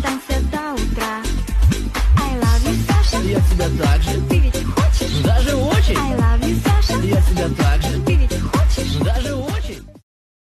останься до утра. I love you, Саша. Я тебя так же. Ты ведь хочешь? даже очень. I love you, Саша. Я тебя так же. Ты